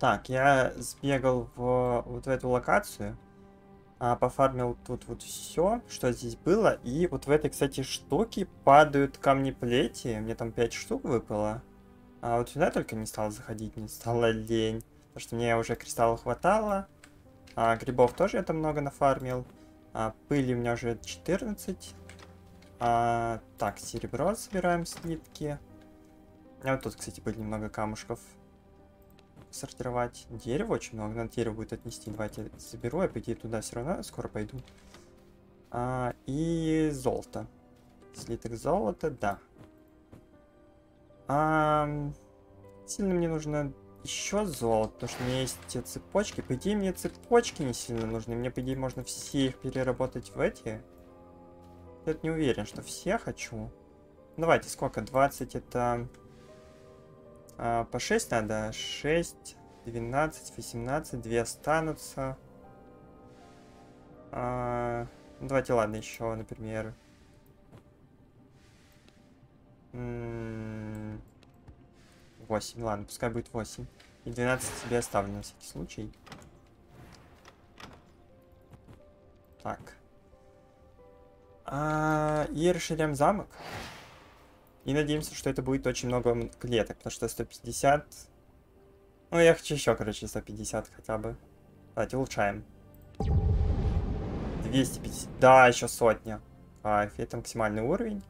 Так, я сбегал в вот в эту локацию, а, пофармил тут вот все, что здесь было, и вот в этой, кстати, штуке падают камни плети, мне там 5 штук выпало, а вот сюда только не стал заходить, не стало лень, потому что мне уже кристаллов хватало, а, грибов тоже я там много нафармил, а, пыли у меня уже 14, а, так, серебро собираем слитки, а вот тут, кстати, были немного камушков, сортировать. Дерево очень много, надо дерево будет отнести. Давайте заберу, я по идее туда все равно скоро пойду. А, и золото. Слиток золота, да. А, сильно мне нужно еще золото, потому что у меня есть цепочки. По идее, мне цепочки не сильно нужны. Мне, по идее, можно все их переработать в эти. Я не уверен, что все хочу. Давайте, сколько? 20 это... А, по 6 надо. 6, 12, 18, 2 останутся. А, ну, давайте, ладно, еще, например. 8, ладно, пускай будет 8. И 12 себе оставлю на всякий случай. Так. А, и расширяем замок. И надеемся, что это будет очень много клеток, потому что 150... Ну, я хочу еще, короче, 150 хотя бы. Давайте улучшаем. 250... Да, еще сотня. Кайф, это максимальный уровень.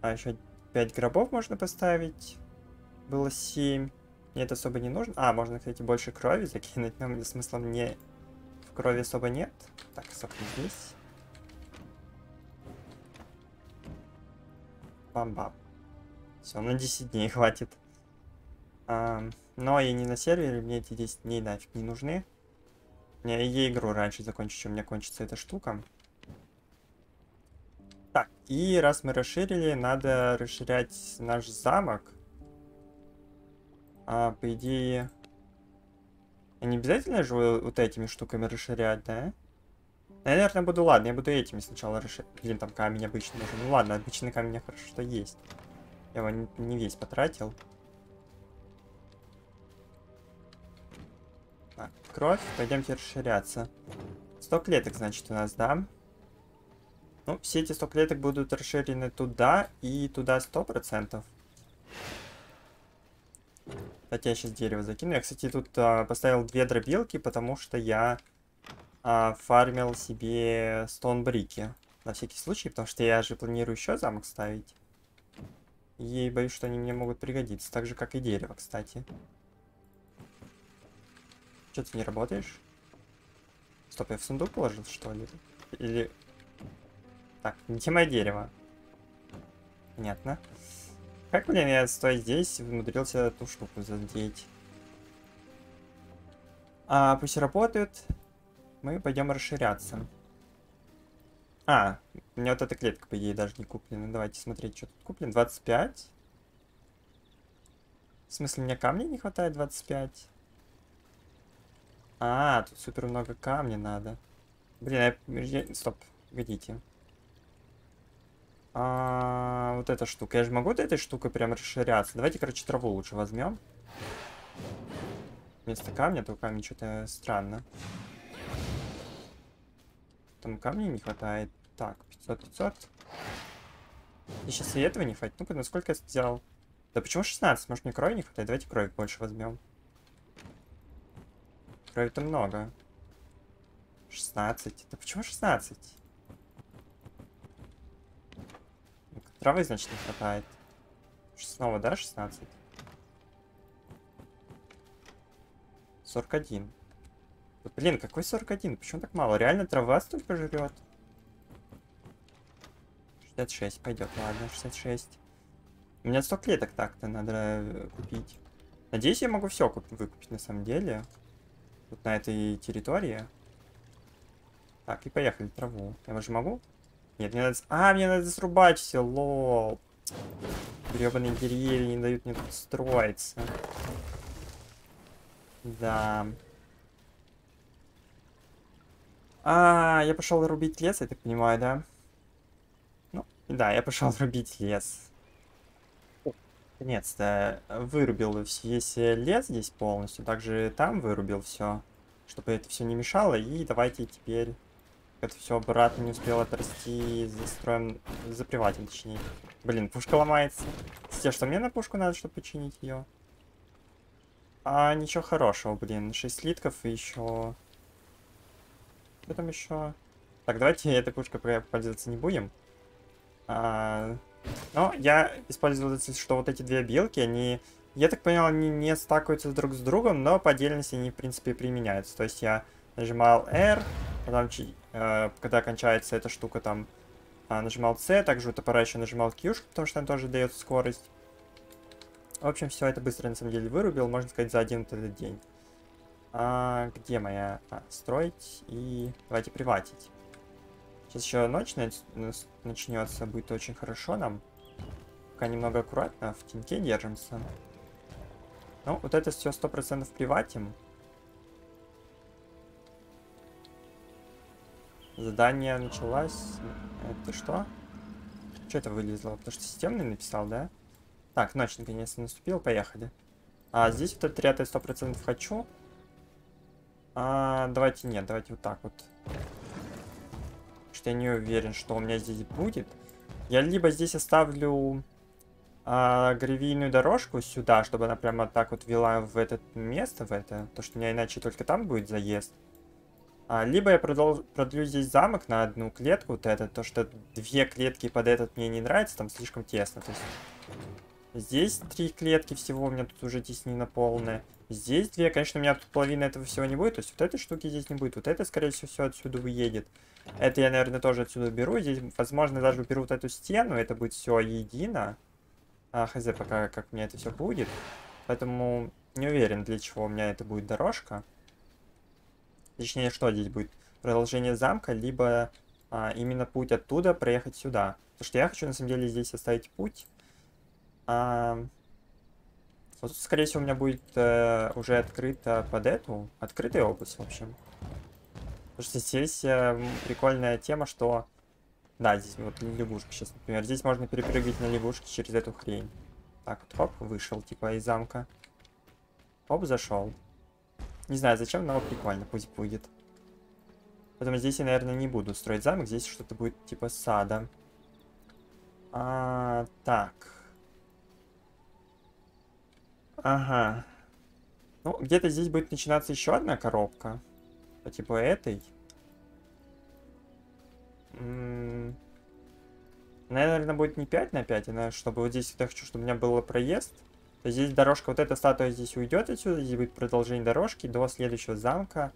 А еще 5 гробов можно поставить. Было 7. Мне это особо не нужно. А, можно, кстати, больше крови закинуть, но смысла мне в крови особо нет. Так, сохни здесь. Бам-бам. Все, на 10 дней хватит. А, но я не на сервере, мне эти 10 дней нафиг не нужны. Я и игру раньше закончу, чем у меня кончится эта штука. Так, и раз мы расширили, надо расширять наш замок. А, по идее... Не обязательно же вот этими штуками расширять, да? Наверное, буду, ладно, я буду этими сначала расширять. Блин, там камень обычный нужен. Ну ладно, обычный камень хорошо, что есть. Я его не, не весь потратил. Так, кровь. Пойдемте расширяться. 100 клеток, значит, у нас, да? Ну, все эти 100 клеток будут расширены туда и туда 100%. Хотя я сейчас дерево закину. Я, кстати, тут а, поставил две дробилки, потому что я а, фармил себе стоунбрики. На всякий случай, потому что я же планирую еще замок ставить. И боюсь, что они мне могут пригодиться. Так же, как и дерево, кстати. Что ты не работаешь? Стоп, я в сундук положил, что ли? Или... Так, не тема дерева. Понятно. Как, блин, я стоя здесь умудрился эту штуку задеть? А, пусть работают мы пойдем расширяться. А, у меня вот эта клетка, по идее, даже не куплена. Давайте смотреть, что тут куплено. 25. В смысле, мне камней не хватает 25? А, тут супер много камня надо. Блин, я... Стоп, погодите. А, вот эта штука. Я же могу вот этой штукой прям расширяться. Давайте, короче, траву лучше возьмем. Вместо камня, то камень что-то странно. Там камней не хватает. Так, 500, 500. И сейчас и этого не хватит. Ну-ка, насколько я взял? Да почему 16? Может, мне крови не хватает? Давайте крови больше возьмем. Крови-то много. 16. Да почему 16? Травы, значит, не хватает. Снова, да, 16? 41. Блин, какой 41? Почему так мало? Реально трава столько жрет? 66 пойдет, ладно, 66. У меня 100 клеток так-то надо э, купить. Надеюсь, я могу все выкупить на самом деле. Вот на этой территории. Так, и поехали траву. Я же могу? Нет, мне надо... А, мне надо срубать все, лол. Гребаные деревья не дают мне тут строиться. Да. А, я пошел рубить лес, я так понимаю, да? Ну, да, я пошел рубить лес. Наконец-то вырубил весь лес здесь полностью. Также там вырубил все, чтобы это все не мешало. И давайте теперь это все обратно не успел отрасти, застроим, заприватим точнее. Блин, пушка ломается. Те, что мне на пушку надо, чтобы починить ее. А ничего хорошего, блин. 6 слитков и еще... Что там еще? Так, давайте этой пушкой пользоваться не будем. А... Но я использовал, что вот эти две белки, они... Я так понял, они не стакаются друг с другом, но по отдельности они, в принципе, применяются. То есть я нажимал R, потом, э, когда кончается эта штука, там а, нажимал C, также у топора еще нажимал Q, потому что он тоже дает скорость. В общем, все это быстро, на самом деле, вырубил, можно сказать, за один вот этот день. А, где моя? А, строить и... Давайте приватить. Сейчас еще ночь начнется, будет очень хорошо нам. Пока немного аккуратно, в теньке держимся. Ну, вот это все сто процентов приватим. Задание началось. Это что? Что это вылезло? Потому что системный написал, да? Так, ночь наконец-то наступила, поехали. А здесь вот этот ряд я сто процентов хочу. А, давайте нет, давайте вот так вот. Что я не уверен, что у меня здесь будет. Я либо здесь оставлю а, гравийную дорожку сюда, чтобы она прямо так вот вела в это место, в это. То, что у меня иначе только там будет заезд. А, либо я продол продлю здесь замок на одну клетку, вот это, то что две клетки под этот мне не нравится, там слишком тесно. То есть здесь три клетки всего, у меня тут уже теснина полная. Здесь две, конечно, у меня тут половина этого всего не будет, то есть вот этой штуки здесь не будет, вот это, скорее всего, все отсюда выедет. Это я, наверное, тоже отсюда беру, здесь, возможно, даже уберу вот эту стену, это будет все едино. А, хз, пока как у меня это все будет. Поэтому не уверен, для чего у меня это будет дорожка. Точнее, что здесь будет? Продолжение замка, либо а, именно путь оттуда проехать сюда. Потому что я хочу, на самом деле, здесь оставить путь. А, вот, скорее всего, у меня будет э, уже открыто под эту. Открытая область, в общем. Потому что здесь э, прикольная тема, что... Да, здесь вот лягушка сейчас, например. Здесь можно перепрыгивать на лягушки через эту хрень. Так вот, хоп, вышел, типа, из замка. Хоп, зашел. Не знаю, зачем, но прикольно, пусть будет. Поэтому здесь я, наверное, не буду строить замок. Здесь что-то будет типа сада. А, так. Ага. Ну, где-то здесь будет начинаться еще одна коробка. По типу этой. Наверное, будет не 5 на 5, а чтобы вот здесь я хочу, чтобы у меня был проезд. То есть здесь дорожка, вот эта статуя здесь уйдет отсюда, здесь будет продолжение дорожки до следующего замка.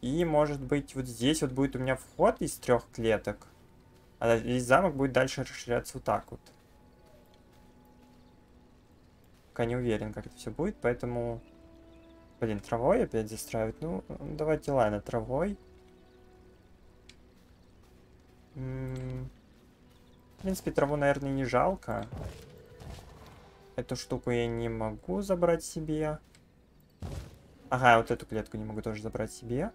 И, может быть, вот здесь вот будет у меня вход из трех клеток. А весь замок будет дальше расширяться вот так вот. Пока не уверен, как это все будет, поэтому... Блин, травой опять застраивать? Ну, давайте, ладно, травой. В принципе, траву, наверное, не жалко. Эту штуку я не могу забрать себе. Ага, вот эту клетку не могу тоже забрать себе.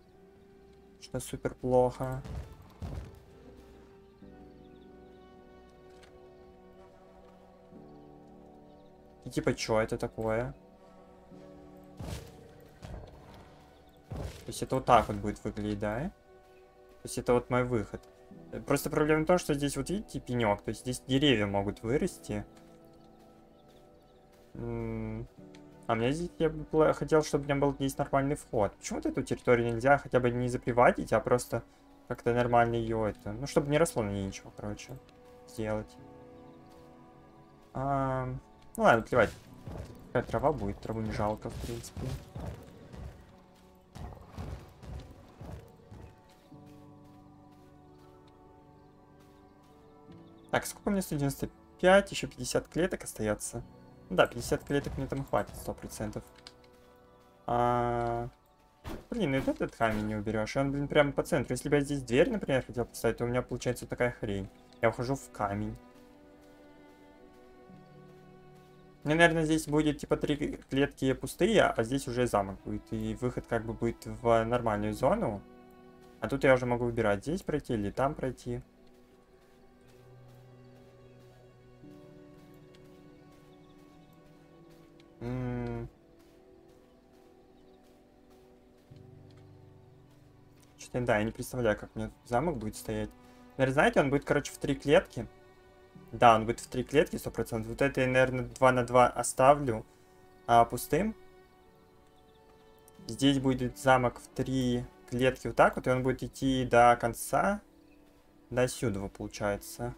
Что супер плохо. И типа, что это такое? То есть это вот так вот будет выглядеть, да? То есть это вот мой выход. Просто проблема в том, что здесь вот видите пенек, то есть здесь деревья могут вырасти. А мне здесь я бы хотел, чтобы у меня был здесь нормальный вход. Почему вот эту территорию нельзя хотя бы не заприватить, а просто как-то нормально ее это... Ну, чтобы не росло на ней ничего, короче, сделать. А, ну ладно, плевать. Какая трава будет, траву не жалко, в принципе. Так, сколько у меня 195, еще 50 клеток остается. Да, 50 клеток мне там хватит, 100%. А... Блин, ну и этот камень не уберешь. он, блин, прямо по центру. Если бы я здесь дверь, например, хотел поставить, то у меня получается такая хрень. Я ухожу в камень. Мне, наверное, здесь будет типа три клетки пустые, а здесь уже замок будет. И выход как бы будет в нормальную зону. А тут я уже могу выбирать, здесь пройти или там пройти. Что-то, да, я не представляю, как мне замок будет стоять. Наверное, знаете, он будет, короче, в три клетки. Да, он будет в три клетки, 100%. Вот это я, наверное, 2 на 2 оставлю а, пустым. Здесь будет замок в три клетки вот так вот, и он будет идти до конца. До сюда, получается.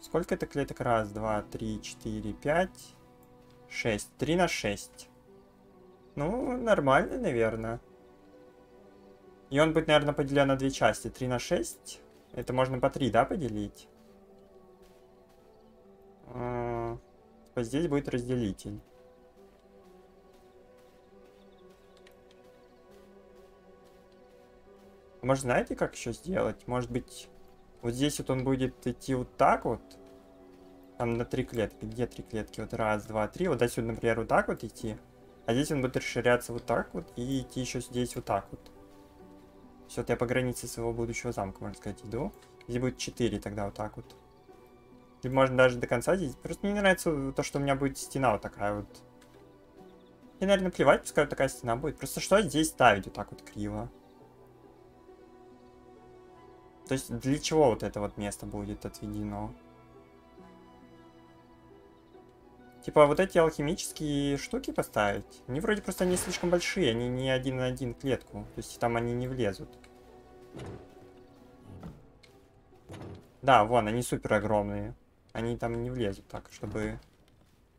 Сколько это клеток? Раз, два, три, четыре, пять, шесть. Три на шесть. Ну, нормально, наверное. И он будет, наверное, поделен на две части. 3 на 6. Это можно по 3, да, поделить? А, здесь будет разделитель. Может, знаете, как еще сделать? Может быть, вот здесь вот он будет идти вот так вот. Там на три клетки. Где три клетки? Вот раз, два, три. Вот отсюда, например, вот так вот идти. А здесь он будет расширяться вот так вот и идти еще здесь вот так вот. Все, вот я по границе своего будущего замка, можно сказать, иду. Здесь будет 4 тогда вот так вот. Или можно даже до конца здесь. Просто мне не нравится то, что у меня будет стена вот такая вот. Мне, наверное, плевать, пускай вот такая стена будет. Просто что здесь ставить вот так вот криво? То есть для чего вот это вот место будет отведено? Типа вот эти алхимические штуки поставить, они вроде просто не слишком большие, они не один на один клетку. То есть там они не влезут. Да, вон, они супер огромные. Они там не влезут так, чтобы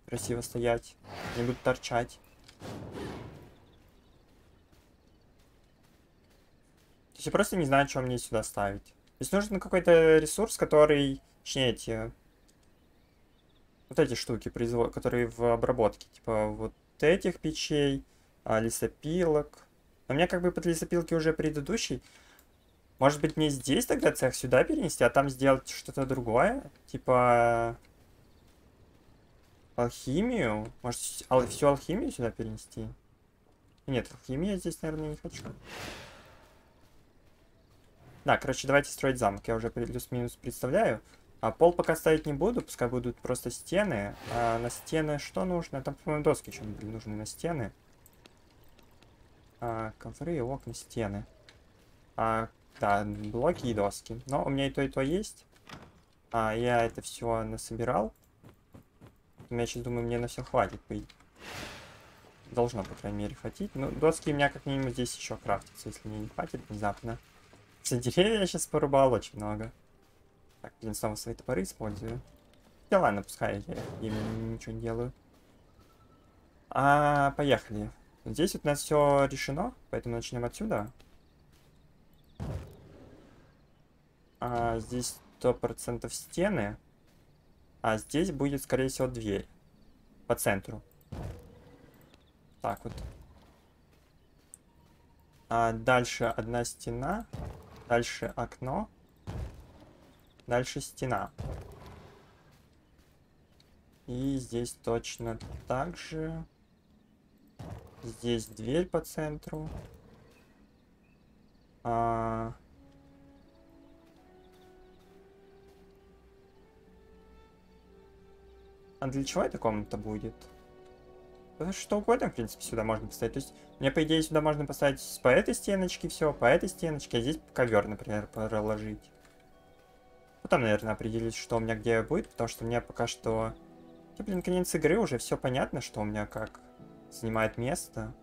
красиво стоять. Не будут торчать. То есть я просто не знаю, что мне сюда ставить. То нужен какой-то ресурс, который... Точнее, эти вот эти штуки, которые в обработке. Типа вот этих печей, а, лесопилок. У меня как бы под лесопилки уже предыдущий. Может быть мне здесь тогда цех сюда перенести, а там сделать что-то другое? Типа... Алхимию? Может, ал всю алхимию сюда перенести? Нет, алхимию я здесь, наверное, не хочу. Да, короче, давайте строить замок. Я уже плюс-минус представляю. А пол пока ставить не буду, пускай будут просто стены. А на стены что нужно? Там, по-моему, доски еще нужны на стены. А, ковры, окна, стены. А, да, блоки и доски. Но у меня и то, и то есть. А, я это все насобирал. Я сейчас думаю, мне на все хватит. Должно, по крайней мере, хватить. Ну, доски у меня как минимум здесь еще крафтятся, если мне не хватит внезапно. Все деревья я сейчас порубал очень много. Так, блин, снова свои топоры использую. Да ладно, пускай я ими ничего не делаю. А, поехали. Здесь вот у нас все решено, поэтому начнем отсюда. А, здесь сто процентов стены. А здесь будет, скорее всего, дверь. По центру. Так вот. А дальше одна стена. Дальше окно. Дальше стена. И здесь точно так же. Здесь дверь по центру. А... а для чего эта комната будет? Что угодно, в принципе, сюда можно поставить. То есть, мне, по идее, сюда можно поставить по этой стеночке все, по этой стеночке, а здесь ковер, например, проложить. Потом, наверное, определить, что у меня где будет, потому что меня пока что... И, блин, конец игры, уже все понятно, что у меня как занимает место.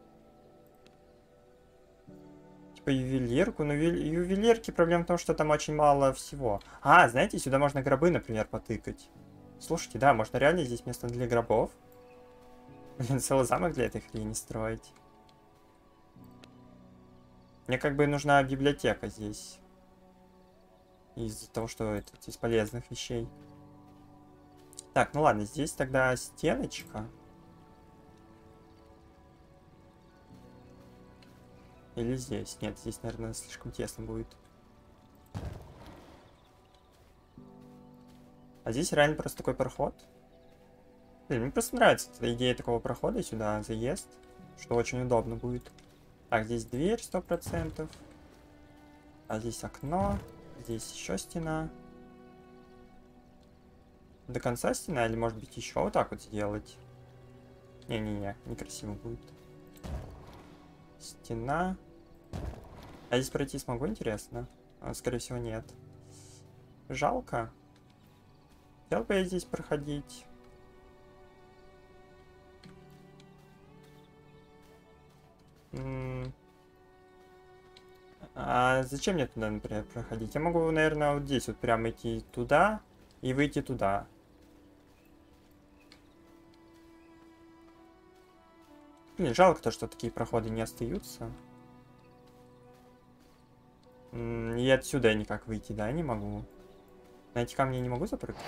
Типа ювелирку, но ювелирки проблема в том, что там очень мало всего. А, знаете, сюда можно гробы, например, потыкать. Слушайте, да, можно реально здесь место для гробов. Блин, целый замок для этой хрени строить. Мне как бы нужна библиотека здесь из-за того, что это из полезных вещей. Так, ну ладно, здесь тогда стеночка. Или здесь? Нет, здесь, наверное, слишком тесно будет. А здесь реально просто такой проход. Блин, мне просто нравится эта идея такого прохода сюда, заезд. Что очень удобно будет. Так, здесь дверь сто процентов. А здесь окно. Здесь еще стена. до конца стена, или может быть еще вот так вот сделать? Не-не-не, некрасиво будет. Стена. А здесь пройти смогу, интересно? А, скорее всего, нет. Жалко. Хотел бы я здесь проходить. А зачем мне туда, например, проходить? Я могу, наверное, вот здесь вот прямо идти туда и выйти туда. Блин, жалко то, что такие проходы не остаются. И отсюда я никак выйти, да, не могу. На эти камни не могу запрыгнуть?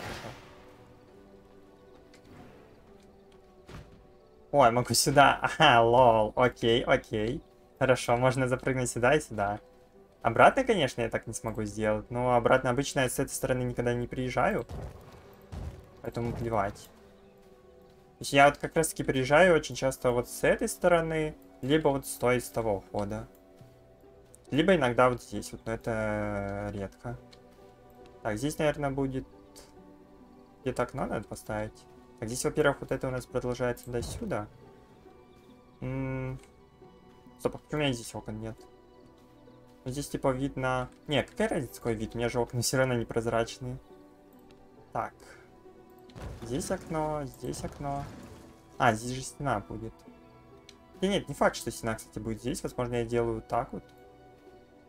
Ой, могу сюда. Ага, лол. Окей, окей. Хорошо, можно запрыгнуть сюда и сюда. Обратно, конечно, я так не смогу сделать. Но обратно обычно я с этой стороны никогда не приезжаю. Поэтому плевать. То есть я вот как раз таки приезжаю очень часто вот с этой стороны, либо вот с той, с того входа. Либо иногда вот здесь вот, но это редко. Так, здесь, наверное, будет... Где-то окно надо поставить. Так, здесь, во-первых, вот это у нас продолжается до сюда. М -м Стоп, а почему у меня здесь окон нет? Здесь типа видно... Не, какая разница, какой вид? У меня же окна все равно непрозрачные. Так. Здесь окно, здесь окно. А, здесь же стена будет. И нет, не факт, что стена, кстати, будет здесь. Возможно, я делаю так вот.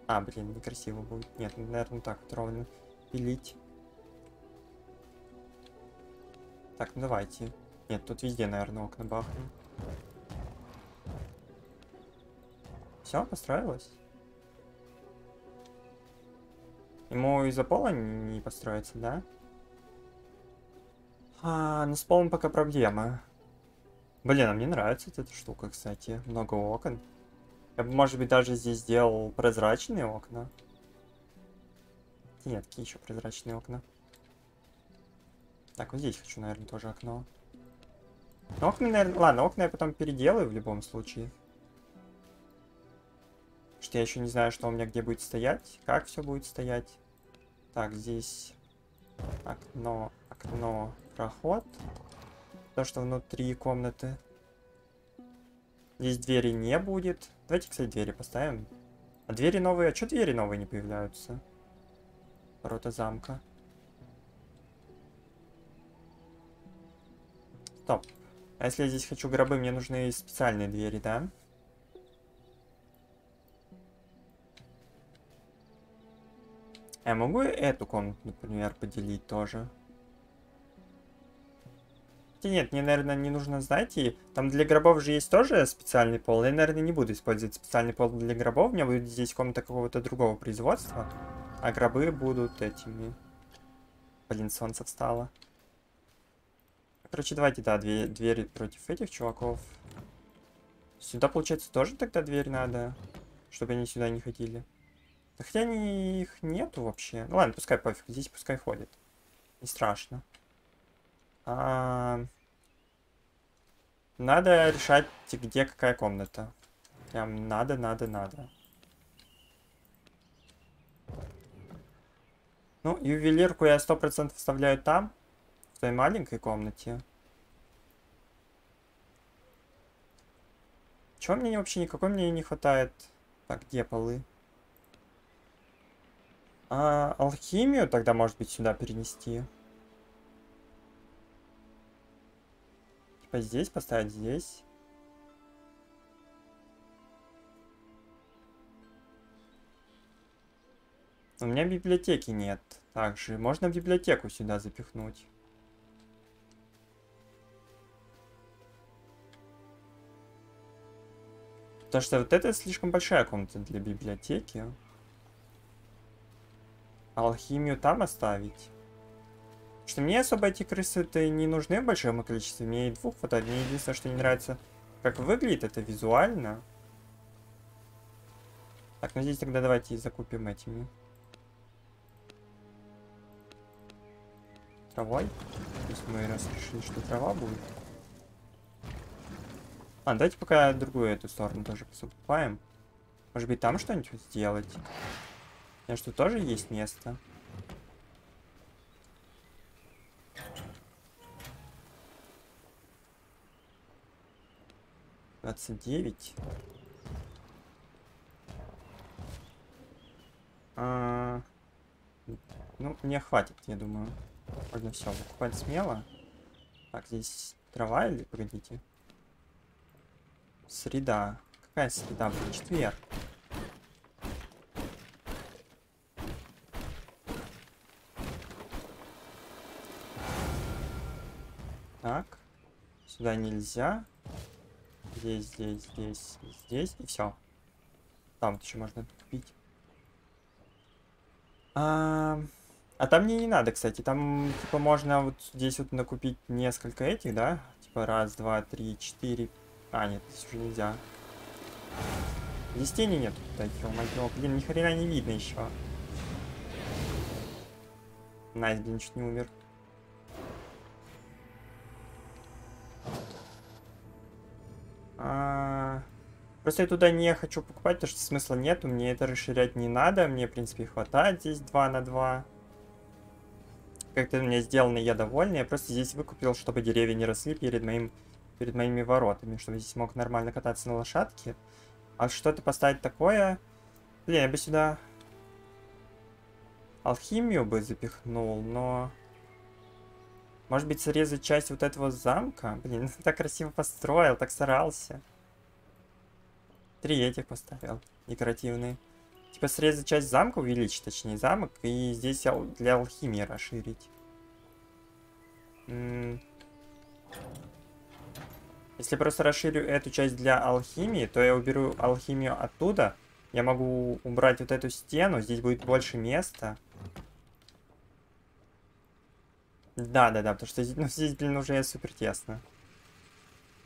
А, блин, некрасиво будет. Нет, наверное, так вот ровно пилить. Так, ну давайте. Нет, тут везде, наверное, окна бахнем. Все, построилось? Ему из-за пола не построиться, да? А, ну с полом пока проблема. Блин, а мне нравится эта штука, кстати. Много окон. Я бы, может быть, даже здесь сделал прозрачные окна. Нет, какие еще прозрачные окна? Так, вот здесь хочу, наверное, тоже окно. Но окна, наверное... Ладно, окна я потом переделаю в любом случае. Что я еще не знаю, что у меня где будет стоять, как все будет стоять. Так, здесь окно, окно, проход. То, что внутри комнаты. Здесь двери не будет. Давайте, кстати, двери поставим. А двери новые... А что двери новые не появляются? Ворота замка. Стоп. А если я здесь хочу гробы, мне нужны специальные двери, да? Я могу эту комнату, например, поделить тоже? Хотя нет, мне, наверное, не нужно, знаете, там для гробов же есть тоже специальный пол. Я, наверное, не буду использовать специальный пол для гробов. У меня будет здесь комната какого-то другого производства. А гробы будут этими. Блин, солнце встало. Короче, давайте, да, две двери против этих чуваков. Сюда, получается, тоже тогда дверь надо, чтобы они сюда не ходили. Да хотя они, их нету вообще. Ну ладно, пускай пофиг, здесь пускай ходит. Не страшно. А... Надо решать, где какая комната. Прям надо, надо, надо. Ну, ювелирку я сто процентов вставляю там, в той маленькой комнате. Чего мне вообще никакой мне не хватает? Так, где полы? А, алхимию тогда, может быть, сюда перенести. Типа здесь поставить, здесь. У меня библиотеки нет. Также можно библиотеку сюда запихнуть. Потому что вот это слишком большая комната для библиотеки. Алхимию там оставить. Что мне особо эти крысы-то не нужны в большом количестве. Мне и двух хватает. Мне единственное, что не нравится, как выглядит это визуально. Так, ну здесь тогда давайте закупим этими. Травой. То есть мы раз решили, что трава будет. А, давайте пока другую эту сторону тоже закупаем. Может быть там что-нибудь сделать? Потому что тоже есть место. Двадцать девять. А, ну, мне хватит, я думаю. Можно все покупать смело. Так, здесь трава или погодите? Среда. Какая среда? Четверг. Сюда нельзя. Здесь, здесь, здесь, здесь. И все. Там вот еще можно купить. А, а там мне не надо, кстати. Там, типа, можно вот здесь вот накупить несколько этих, да? Типа, раз, два, три, четыре. А, нет, здесь уже нельзя. Здесь тени нет. Так, ё-моё, блин, ни хрена не видно еще. Nice, блин, чуть не умер. Просто я туда не хочу покупать, потому что смысла нету. Мне это расширять не надо. Мне, в принципе, хватает здесь 2 на 2. Как-то у меня сделано, я довольный. Я просто здесь выкупил, чтобы деревья не росли перед, моим, перед моими воротами. Чтобы здесь мог нормально кататься на лошадке. А что-то поставить такое... Блин, я бы сюда... Алхимию бы запихнул, но... Может быть, срезать часть вот этого замка? Блин, так красиво построил, так старался. Три этих поставил, декоративные. Типа срезать часть замка, увеличить, точнее, замок, и здесь для алхимии расширить. Если просто расширю эту часть для алхимии, то я уберу алхимию оттуда. Я могу убрать вот эту стену, здесь будет больше места. Да, да, да, потому что здесь, ну, здесь, блин, уже супер тесно.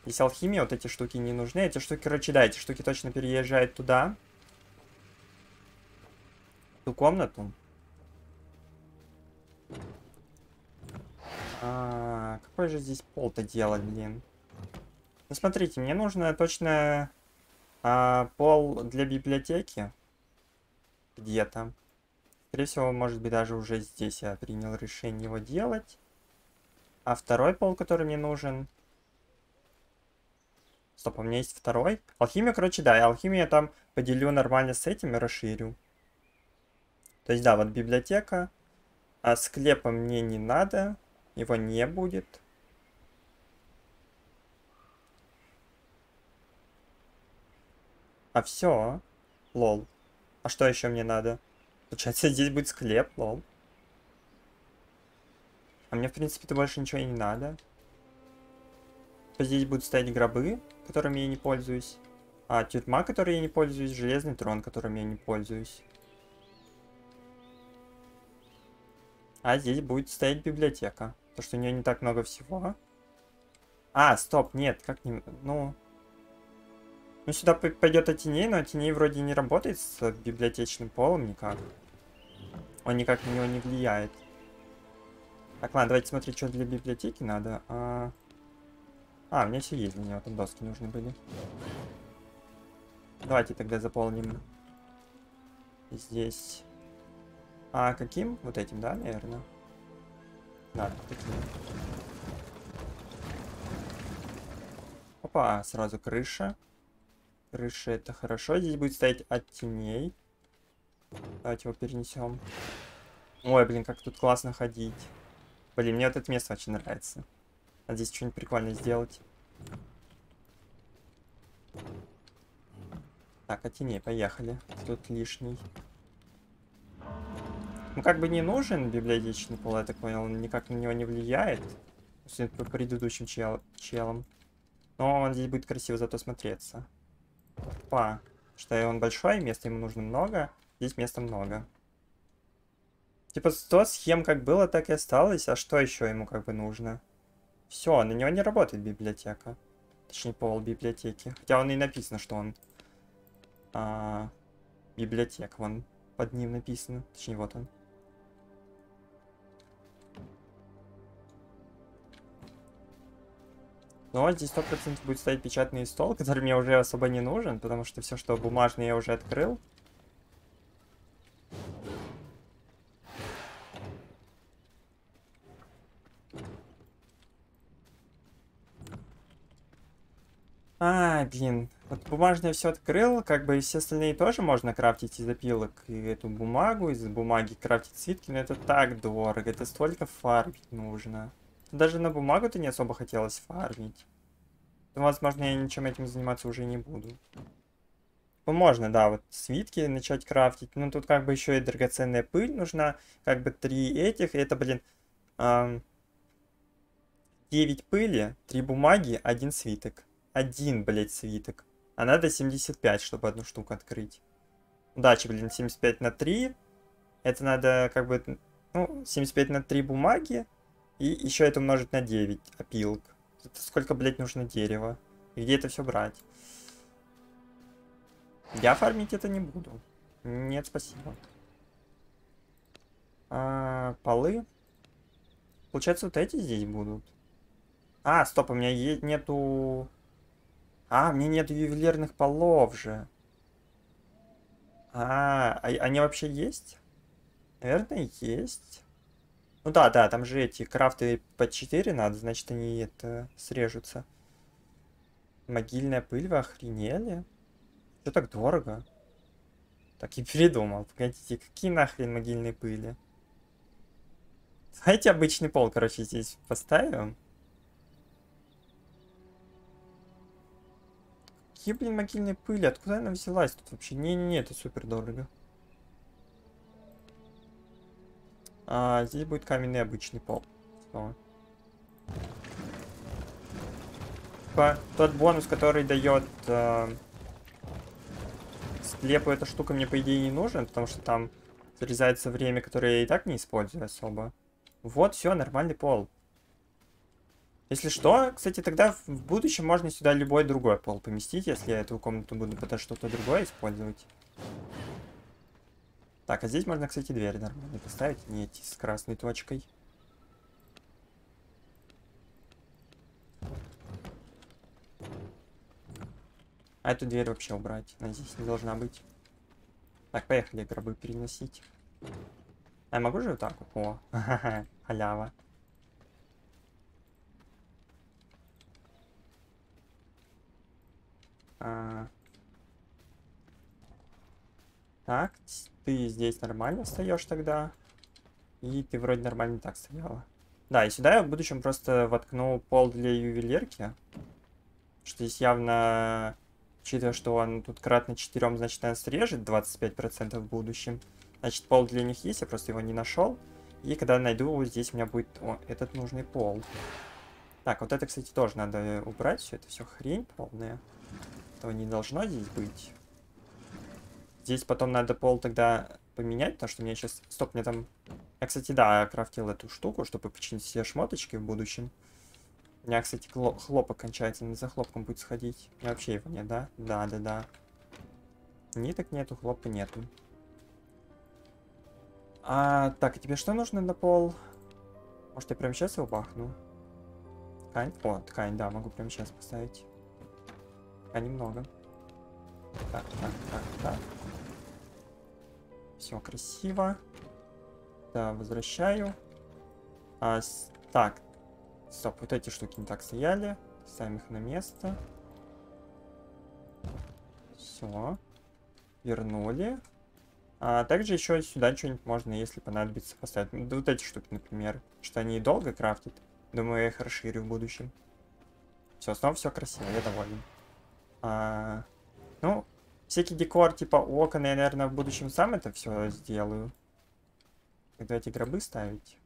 Здесь алхимия, вот эти штуки не нужны. Эти штуки, короче, да, эти штуки точно переезжают туда. В ту комнату. А, какой же здесь пол-то делать, блин? Ну, смотрите, мне нужно точно а, пол для библиотеки. Где-то. Скорее всего, может быть, даже уже здесь я принял решение его делать. А второй пол, который мне нужен... Стоп, у меня есть второй. Алхимия, короче, да, и алхимию я там поделю нормально с этим и расширю. То есть, да, вот библиотека. А склепа мне не надо. Его не будет. А все. Лол. А что еще мне надо? Получается, здесь будет склеп, лол. А мне, в принципе-то больше ничего и не надо. Здесь будут стоять гробы, которыми я не пользуюсь. А, тюрьма, которой я не пользуюсь. Железный трон, которым я не пользуюсь. А здесь будет стоять библиотека. Потому что у нее не так много всего. А, стоп, нет, как не... Ну... Ну, сюда пойдет Атиней, но Атиней вроде не работает с библиотечным полом никак. Он никак на него не влияет. Так, ладно, давайте смотреть, что для библиотеки надо. А, а меня все есть для него, там доски нужны были. Давайте тогда заполним здесь. А каким? Вот этим, да, наверное? Да, таким. Опа, сразу крыша. Крыша это хорошо. Здесь будет стоять от теней. Давайте его перенесем. Ой, блин, как тут классно ходить. Блин, мне вот это место очень нравится. А здесь что-нибудь прикольное сделать. Так, а теней, поехали. Тут лишний. Ну, как бы не нужен библиотечный пол, я так понял, он никак на него не влияет. По предыдущим чел челам. Но он здесь будет красиво зато смотреться. Па. Что он большой, места ему нужно много. Здесь места много. Типа 100 схем как было, так и осталось. А что еще ему как бы нужно? Все, на него не работает библиотека. Точнее, пол библиотеки. Хотя он и написано, что он... А, библиотека, вон под ним написано. Точнее, вот он. Но здесь 100% будет стоять печатный стол, который мне уже особо не нужен, потому что все, что бумажное, я уже открыл. А, блин. Вот бумажное все открыл, как бы и все остальные тоже можно крафтить из опилок. И эту бумагу, из бумаги крафтить свитки, но это так дорого, это столько фармить нужно. Даже на бумагу-то не особо хотелось фармить. Ну, возможно, я ничем этим заниматься уже не буду. Ну, можно, да, вот свитки начать крафтить. Но тут как бы еще и драгоценная пыль нужна. Как бы три этих. Это, блин, эм, 9 пыли, 3 бумаги, один свиток. Один, блядь, свиток. А надо 75, чтобы одну штуку открыть. Удачи, блин, 75 на 3. Это надо как бы, ну, 75 на 3 бумаги. И еще это умножить на 9 опилок. Это сколько, блядь, нужно дерева? И где это все брать? Я фармить это не буду. Нет, спасибо. А, полы. Получается, вот эти здесь будут. А, стоп, у меня нету... А, мне нет ювелирных полов же. А, а, они вообще есть? Наверное, есть. Ну да, да, там же эти крафты по 4 надо, значит они это срежутся. Могильная пыль, вы охренели? Что так дорого? Так и передумал. Погодите, какие нахрен могильные пыли? Давайте обычный пол, короче, здесь поставим. Какие, блин, могильные пыли? Откуда она взялась тут вообще? Не-не-не, это супер дорого. А, здесь будет каменный обычный пол. Типа, тот бонус, который дает э, склепу, эта штука мне, по идее, не нужен, потому что там зарезается время, которое я и так не использую особо. Вот, все, нормальный пол. Если что, кстати, тогда в будущем можно сюда любой другой пол поместить, если я эту комнату буду под что-то другое использовать. Так, а здесь можно, кстати, дверь нормально поставить, не эти с красной точкой. А эту дверь вообще убрать, она здесь не должна быть. Так, поехали гробы переносить. А я могу же вот так? О, халява. А... Так, ты здесь нормально встаешь тогда. И ты вроде нормально так стояла. Да, и сюда я в будущем просто воткну пол для ювелирки. Что здесь явно, учитывая, что он тут кратно 4, значит, она срежет 25% в будущем. Значит, пол для них есть, я просто его не нашел. И когда найду, вот здесь у меня будет о, этот нужный пол. Так, вот это, кстати, тоже надо убрать. Все это все хрень полная. Этого не должно здесь быть. Здесь потом надо пол тогда поменять, потому что мне сейчас... Стоп, мне там... Я, кстати, да, крафтил эту штуку, чтобы починить все шмоточки в будущем. У меня, кстати, хлопок кончается, надо за хлопком будет сходить. У меня вообще его нет, да? Да, да, да. Ниток нету, хлопка нету. А, так, тебе что нужно на пол? Может, я прямо сейчас его бахну? Ткань? О, ткань, да, могу прямо сейчас поставить. А немного. Так, так, так, так. Все красиво. Да, возвращаю. А, с... Так. Стоп, вот эти штуки не так стояли. Ставим их на место. Все. Вернули. А также еще сюда что-нибудь можно, если понадобится, поставить. Да, вот эти штуки, например. Что они долго крафтят. Думаю, я их расширю в будущем. Все, снова все красиво, я доволен. А, ну, всякий декор типа окон я, наверное, в будущем сам это все сделаю. Когда эти гробы ставить.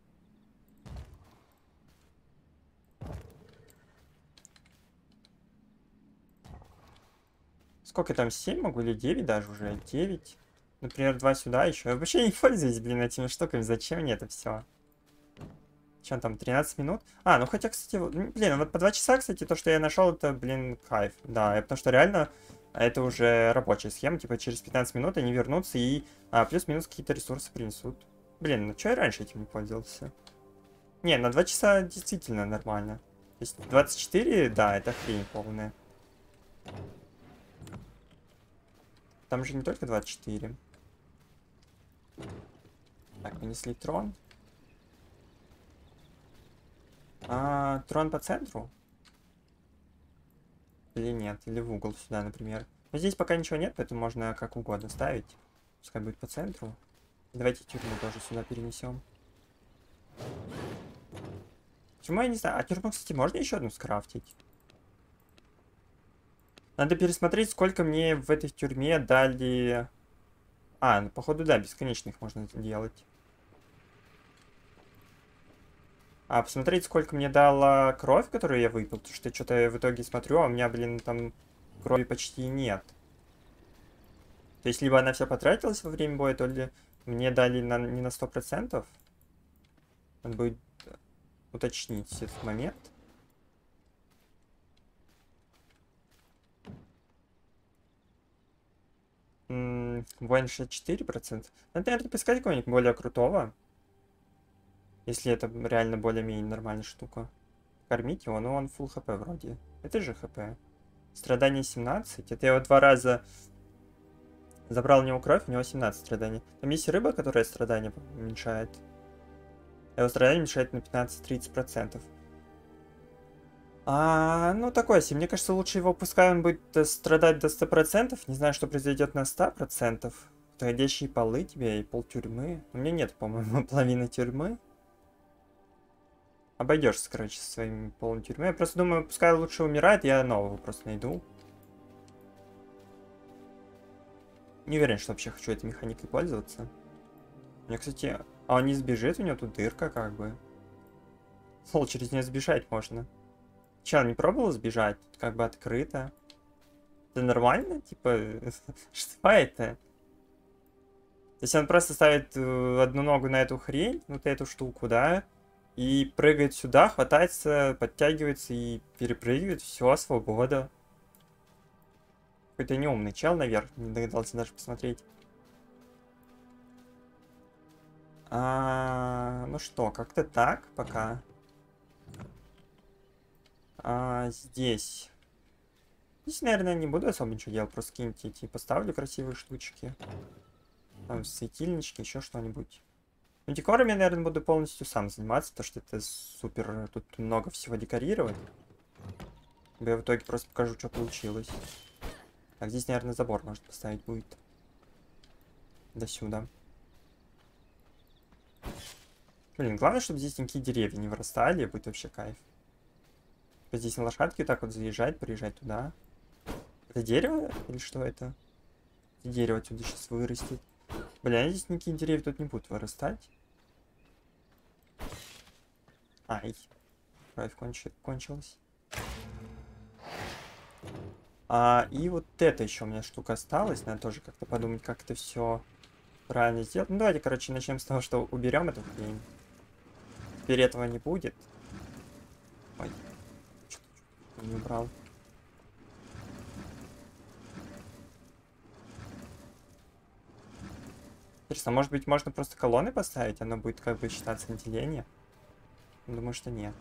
Сколько там, 7 могу или 9 даже уже? 9. Например, 2 сюда еще. Я вообще не пользуюсь, блин, этими штуками. Зачем мне это все? Чем там, 13 минут? А, ну хотя, кстати, блин, вот по 2 часа, кстати, то, что я нашел, это, блин, кайф. Да, потому что реально это уже рабочая схема, типа через 15 минут они вернутся и а, плюс-минус какие-то ресурсы принесут. Блин, ну что я раньше этим не пользовался? Не, на 2 часа действительно нормально. То есть 24, да, это хрень полная. Там же не только 24. Так, понесли трон. Трон по центру? Или нет, или в угол сюда, например. Но здесь пока ничего нет, поэтому можно как угодно ставить. Пускай будет по центру. Давайте тюрьму тоже сюда перенесем. Почему я не знаю? А тюрьму, кстати, можно еще одну скрафтить? Надо пересмотреть, сколько мне в этой тюрьме дали... А, ну, походу, да, бесконечных можно делать. А посмотреть, сколько мне дала кровь, которую я выпил. Потому что что-то в итоге смотрю, а у меня, блин, там крови почти нет. То есть, либо она вся потратилась во время боя, то ли мне дали на, не на 100%. Надо будет уточнить этот момент. Воин 64%. Надо, наверное, поискать какого-нибудь более крутого. Если это реально более-менее нормальная штука. Кормить его, но он full хп вроде. Это же хп. Страдание 17. Это я вот два раза забрал у него кровь, у него 17 страданий. Там есть рыба, которая страдания уменьшает. А его страдания уменьшает на 15-30%. А, ну такой себе. Мне кажется, лучше его пускай он будет э, страдать до 100%. Не знаю, что произойдет на 100%. Ходящие полы тебе и пол тюрьмы. У меня нет, по-моему, половины тюрьмы. Обойдешься, короче, со своими полом тюрьмы. Я просто думаю, пускай лучше умирает, я нового просто найду. Не уверен, что вообще хочу этой механикой пользоваться. У меня, кстати... А он не сбежит? У него тут дырка, как бы. Лол, через нее сбежать можно. Че, не пробовал сбежать? Тут как бы открыто. Это нормально? Типа, что это? То есть он просто ставит э, одну ногу на эту хрень, вот эту штуку, да? И прыгает сюда, хватается, подтягивается и перепрыгивает. Все, свобода. Какой-то неумный чел наверх, не догадался даже посмотреть. А, ну что, как-то так пока. А, здесь. Здесь, наверное, не буду особо ничего делать. Просто какие-нибудь эти поставлю красивые штучки. Там светильнички, еще что-нибудь. Ну, декорами я, наверное, буду полностью сам заниматься, потому что это супер... Тут много всего декорировать. Я в итоге просто покажу, что получилось. Так, здесь, наверное, забор может поставить будет. До сюда. Блин, главное, чтобы здесь никакие деревья не вырастали, будет вообще кайф. Здесь на лошадке так вот заезжать, приезжать туда. Это дерево или что это? Дерево отсюда сейчас вырастет. Бля, здесь никакие деревья тут не будут вырастать. Ай. Кровь конч... кончилась. А, и вот это еще у меня штука осталась. Надо тоже как-то подумать, как это все правильно сделать. Ну, давайте, короче, начнем с того, что уберем эту хрень. Теперь этого не будет. Ой. Что-то не убрал. Интересно, может быть, можно просто колонны поставить? Оно будет как бы считаться на деление? Думаю, что нет.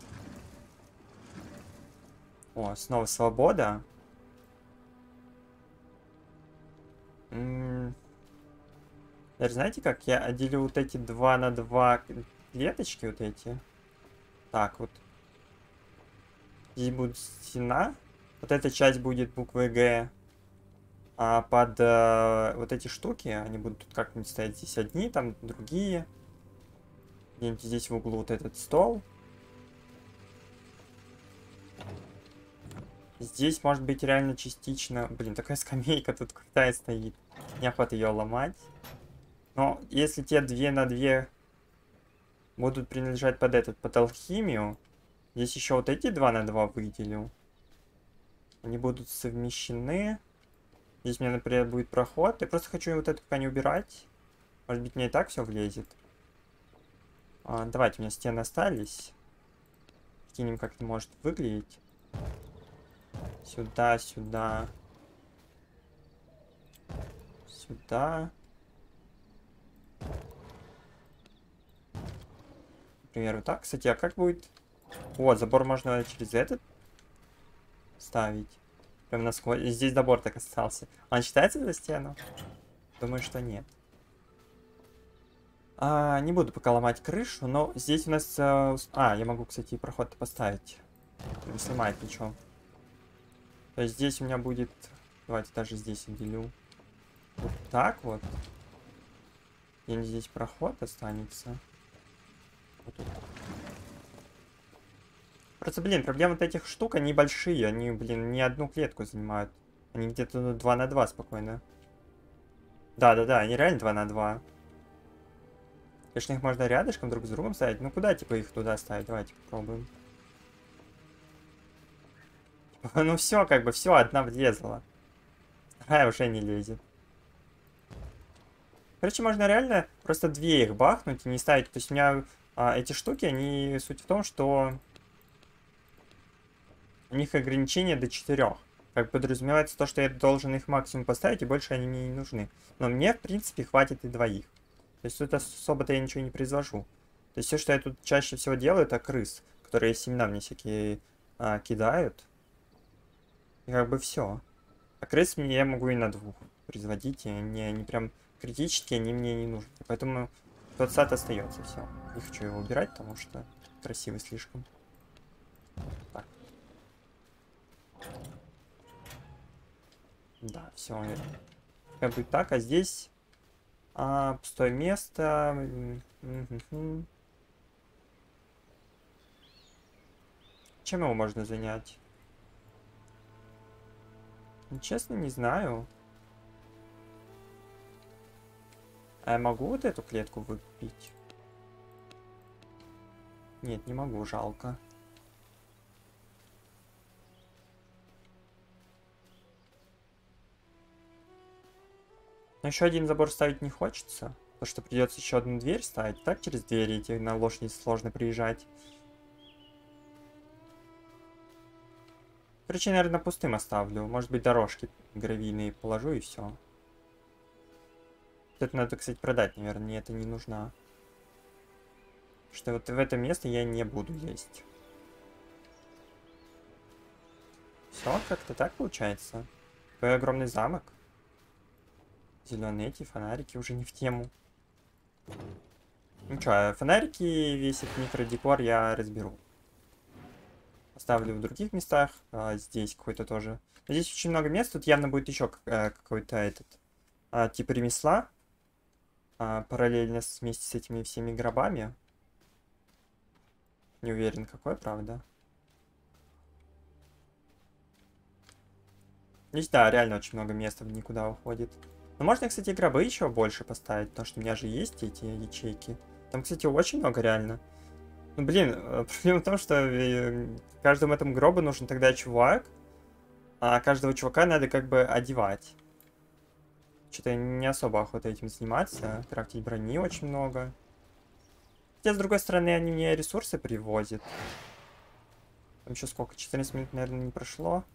О, снова свобода. Теперь знаете как? Я отделю вот эти два на два клеточки вот эти. Так вот. Здесь будет стена. Вот эта часть будет буквой Г. А под э, вот эти штуки, они будут тут как-нибудь стоять здесь одни, там другие. Где-нибудь здесь в углу вот этот стол. Здесь может быть реально частично... Блин, такая скамейка тут крутая стоит. Неохота ее ломать. Но если те две на две будут принадлежать под этот, под алхимию, здесь еще вот эти два на два выделю. Они будут совмещены. Здесь меня, например, будет проход. Я просто хочу вот эту пока не убирать. Может быть, мне и так все влезет. А, давайте, у меня стены остались. Кинем, как это может выглядеть. Сюда, сюда. Сюда. Например, вот так. Кстати, а как будет... Вот, забор можно через этот ставить. Прям насквозь. Здесь забор так остался. Он считается за стену? Думаю, что нет. А, не буду пока ломать крышу, но здесь у нас... А, я могу, кстати, проход поставить. Не снимает ничего. То есть здесь у меня будет... Давайте даже здесь отделю. Вот так вот. И здесь проход останется. Вот тут. Просто, блин, проблема вот этих штук, они большие. Они, блин, не одну клетку занимают. Они где-то ну, 2 на 2 спокойно. Да-да-да, они реально 2 на 2. Конечно, их можно рядышком друг с другом ставить. Ну, куда, типа, их туда ставить? Давайте попробуем. Ну все, как бы, все, одна влезла. Вторая уже не лезет. Короче, можно реально просто две их бахнуть и не ставить. То есть у меня а, эти штуки, они... Суть в том, что у них ограничение до четырех. Как подразумевается то, что я должен их максимум поставить, и больше они мне не нужны. Но мне, в принципе, хватит и двоих. То есть тут особо-то я ничего не произвожу. То есть все, что я тут чаще всего делаю, это крыс, которые семена мне всякие а, кидают. И как бы все. А крыс мне я могу и на двух производить, и они, они прям критические, они мне не нужны. Поэтому тот сад остается, все. Не хочу его убирать, потому что красивый слишком. Так. Да, все. Как будет так, а здесь а, пустое место. Чем его можно занять? Честно, не знаю. А я могу вот эту клетку выкупить? Нет, не могу, жалко. Но еще один забор ставить не хочется. Потому что придется еще одну дверь ставить. Так через двери идти на лошади сложно приезжать. Короче, наверное, пустым оставлю. Может быть, дорожки гравийные положу и все. Это надо, кстати, продать, наверное. Мне это не нужно. Что вот в это место я не буду лезть. Все, как-то так получается. Такой огромный замок. Зеленые эти фонарики уже не в тему. Ну что, фонарики, весь этот микродекор я разберу. Оставлю в других местах. А, здесь какой-то тоже. Здесь очень много мест. Тут явно будет еще э, какой-то этот а, тип ремесла. А, параллельно с, вместе с этими всеми гробами. Не уверен, какой, правда. Здесь, да, реально очень много места никуда уходит. Но можно, кстати, гробы еще больше поставить, потому что у меня же есть эти ячейки. Там, кстати, очень много реально. Ну, блин, э, проблема в том, что э, каждому этому гробу нужен тогда чувак, а каждого чувака надо как бы одевать. Что-то не особо охота этим заниматься. Крафтить брони очень много. Хотя, с другой стороны, они мне ресурсы привозят. Там еще сколько? 14 минут, наверное, не прошло.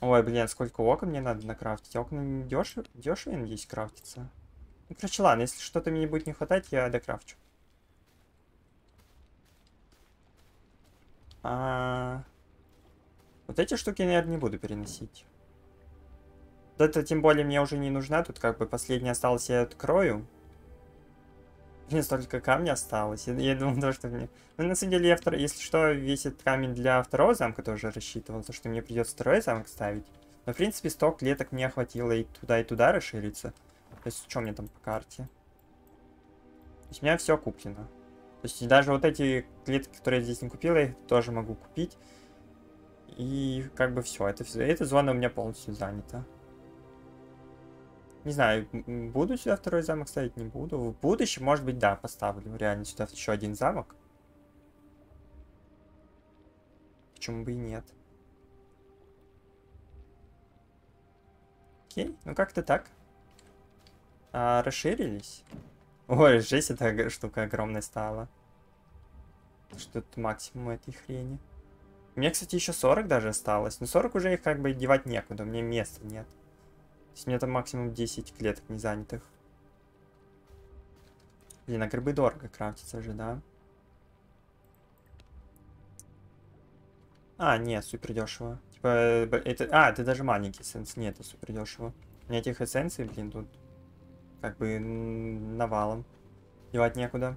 Ой, блин, сколько окон мне надо накрафтить? Окна не дешево, дешево здесь крафтится. Короче, ладно, если что-то мне будет не хватать, я докрафчу. А... Вот эти штуки, наверное, не буду переносить. Это тем более мне уже не нужна. Тут как бы последняя осталась, я открою. Мне столько камня осталось. Я, я думал, то, что мне... Ну, на самом деле, я втор... если что, весь этот камень для второго замка тоже рассчитывал, то, что мне придется второй замок ставить. Но, в принципе, 100 клеток мне хватило и туда, и туда расшириться. То есть, что мне там по карте? То есть, у меня все куплено. То есть, даже вот эти клетки, которые я здесь не купил, я их тоже могу купить. И как бы все, это все. Эта зона у меня полностью занята. Не знаю, буду сюда второй замок ставить, не буду. В будущем, может быть, да, поставлю реально сюда еще один замок. Почему бы и нет. Окей, ну как-то так. А, расширились. Ой, жесть, эта штука огромная стала. Что тут максимум этой хрени. У меня, кстати, еще 40 даже осталось. Но 40 уже их как бы девать некуда, у меня места нет есть у меня там максимум 10 клеток не занятых. Блин, а грибы дорого крафтятся же, да? А, нет, супер дешево. Типа, э, это... А, это даже маленький эссенс. Нет, это супер дешево. У меня этих эссенций, блин, тут как бы навалом. Девать некуда.